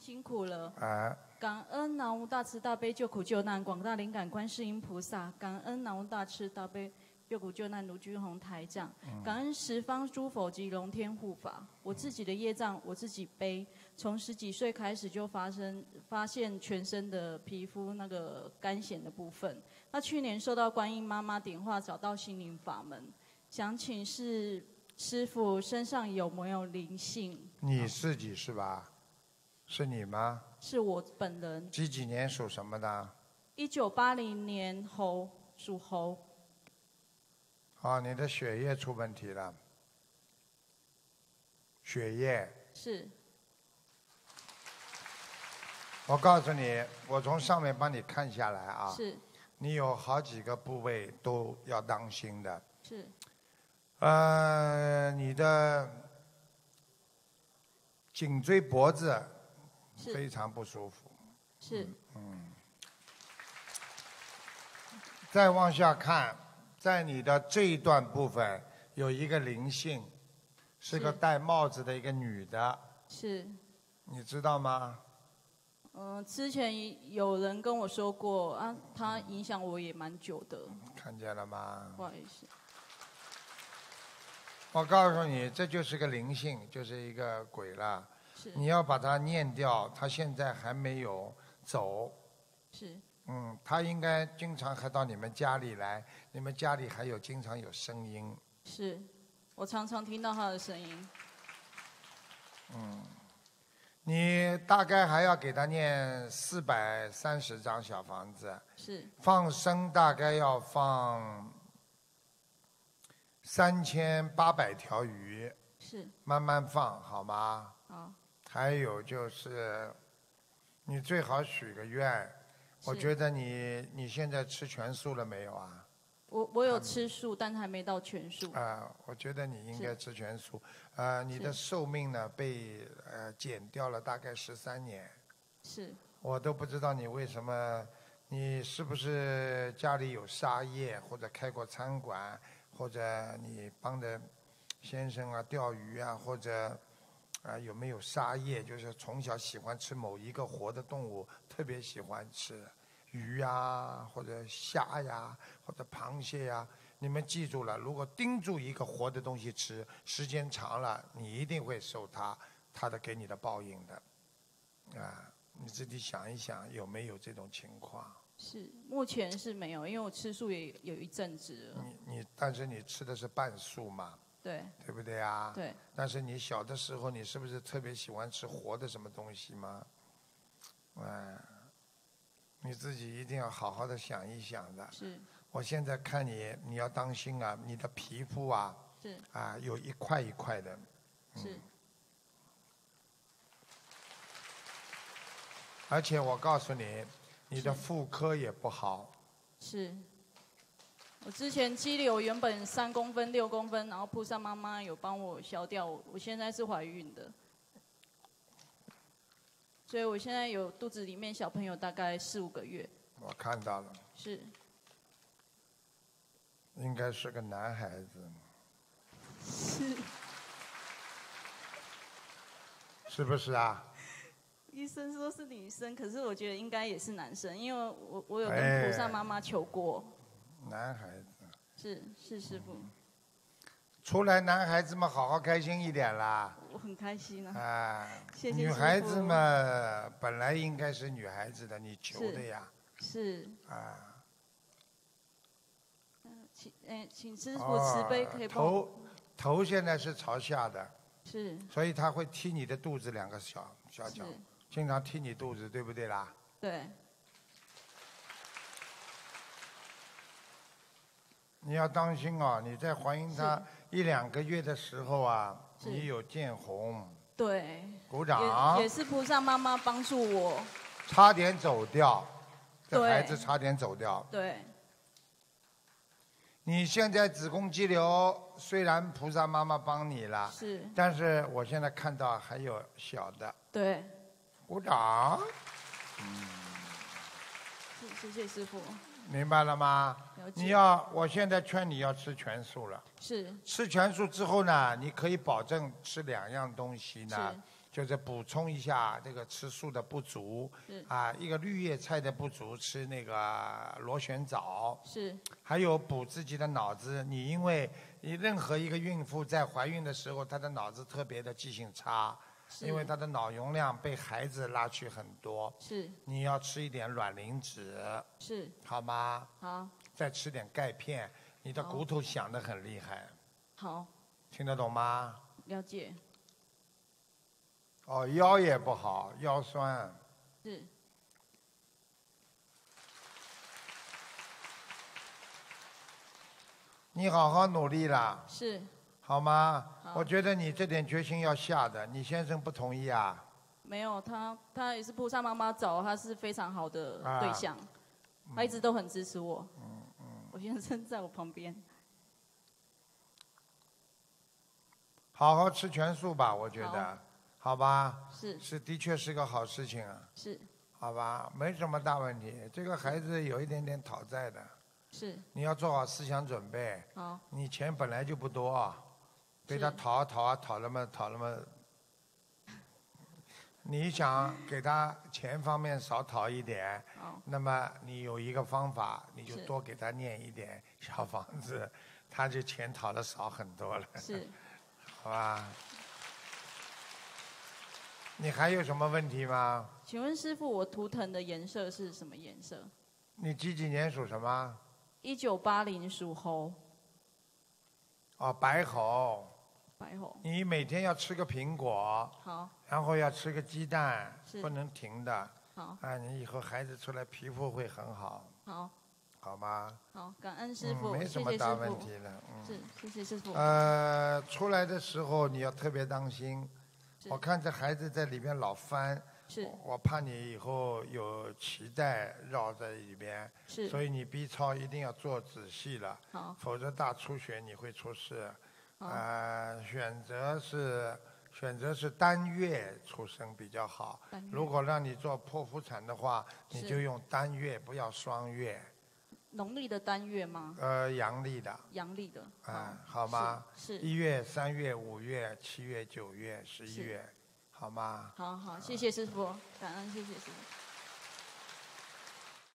辛苦了。啊，感恩南无大慈大悲救苦救难广大灵感观世音菩萨，感恩南无大慈大悲救苦救难卢军宏台长，感恩十方诸佛及龙天护法。我自己的业障我自己背，从十几岁开始就发生发现全身的皮肤那个干癣的部分。那去年受到观音妈妈点化，找到心灵法门，想请示师傅身上有没有灵性？你自己是吧？是你吗？是我本人。几几年属什么的？一九八零年猴属猴，啊，你的血液出问题了。血液，是我告诉你，我从上面帮你看下来啊，是你有好几个部位都要当心的。是呃，你的颈椎脖子是非常不舒服。是嗯再往下看，在你的这一段部分有一个灵性，是个戴帽子的一个女的，是，你知道吗？嗯、之前有人跟我说过啊，他影响我也蛮久的，看见了吗？不好意思，我告诉你，这就是个灵性，就是一个鬼了。是。你要把它念掉，他现在还没有走。是。嗯，他应该经常还到你们家里来，你们家里还有经常有声音。是，我常常听到他的声音，嗯你大概还要给他念四百三十张小房子，是。放生大概要放三千八百条鱼，是。慢慢放好吗？好还有就是，你最好许个愿。我觉得你你现在吃全素了没有啊？我我有吃素，但还没到全素，啊、我觉得你应该吃全素。呃，你的寿命呢被呃减掉了大概十三年，是我都不知道你为什么，你是不是家里有杀业，或者开过餐馆，或者你帮着先生啊钓鱼啊，或者啊、有没有杀业？就是从小喜欢吃某一个活的动物，特别喜欢吃鱼呀，或者虾呀，或者螃蟹呀。你们记住了，如果盯住一个活的东西吃，时间长了，你一定会受它它的给你的报应的，啊，你自己想一想有没有这种情况？是，目前是没有，因为我吃素也有一阵子了，你你，但是你吃的是半素嘛，对对不对啊？。对，但是你小的时候，你是不是特别喜欢吃活的什么东西吗？哎，你自己一定要好好的想一想的。是我现在看你，你要当心啊，你的皮肤啊是啊有一块一块的，是而且我告诉你，你的妇科也不好。是。我之前肌瘤原本三公分、六公分，然后菩萨妈妈有帮我消掉，我我现在是怀孕的，所以我现在有肚子里面小朋友大概四五个月，我看到了，是。应该是个男孩子，是。是不是啊？医生说是女生，可是我觉得应该也是男生，因为我我有哎。跟菩萨妈妈求过，男孩子，是是师傅，出来男孩子们好好开心一点啦。我很开心啊，啊，谢谢女孩子嘛，本来应该是女孩子的，你求的呀，是，啊。请哎请师傅慈悲可以帮我，哦头头现在是朝下的，是。所以他会踢你的肚子两个小小脚，，经常踢你肚子，对不对啦？对你要当心哦，你在怀孕她一两个月的时候啊，是。你有见红，对，鼓掌。也，也是菩萨妈妈帮助我，差点走掉，这对。孩子差点走掉。对。你现在子宫肌瘤虽然菩萨妈妈帮你了，是，但是我现在看到还有小的，对，鼓掌，是谢谢师傅，明白了吗？了你要，我现在劝你要吃全素了。是吃全素之后呢，你可以保证吃两样东西呢，就是补充一下这个吃素的不足是啊，一个绿叶菜的不足，吃那个螺旋藻，是还有补自己的脑子。你因为你任何一个孕妇在怀孕的时候，她的脑子特别的记性差，是因为他的脑容量被孩子拉去很多。是。你要吃一点卵磷脂，是。好吗？好。再吃点钙片，你的骨头响得很厉害，好。听得懂吗？了解。哦，腰也不好，腰酸。是。你好好努力啦，是好吗？好我觉得你这点决心要下的，你先生不同意啊？没有他他也是菩萨妈妈找，他是非常好的啊对象，他一直都很支持我。嗯嗯我先生在我旁边。好好吃全素吧，我觉好得，好吧？是是，的确是个好事情啊，是好吧？没什么大问题。这个孩子有一点点讨债的，是你要做好思想准备。好你钱本来就不多，被他讨啊讨啊讨那么讨那么，你想给他钱方面少讨一点，那么你有一个方法，你就是多给他念一点小房子，他就钱讨的少很多了，是 好吧？你还有什么问题吗？请问师傅，我图腾的颜色是什么颜色？你几几年属什么？一九八零属猴，哦，白猴。你每天要吃个苹果，好然后要吃个鸡蛋，是不能停的。好啊，你以后孩子出来皮肤会很好，好好吗？好，感恩师傅，嗯，没什么大问。题了。嗯。是，谢谢师傅。呃，出来的时候你要特别当心。我看这孩子在里边老翻，是我怕你以后有脐带绕在里边，所，以你 B 超一定要做仔细了，好否则大出血你会出事。好呃，选择是选择是单月出生比较好。如果让你做剖腹产的话，你就用单月，不要双月，农历的单月吗？呃，阳历的。阳历的。啊，好吗？是是一月、三月、五月、七月、九月、十一月，好吗？好好，谢谢师傅，感恩谢谢师傅。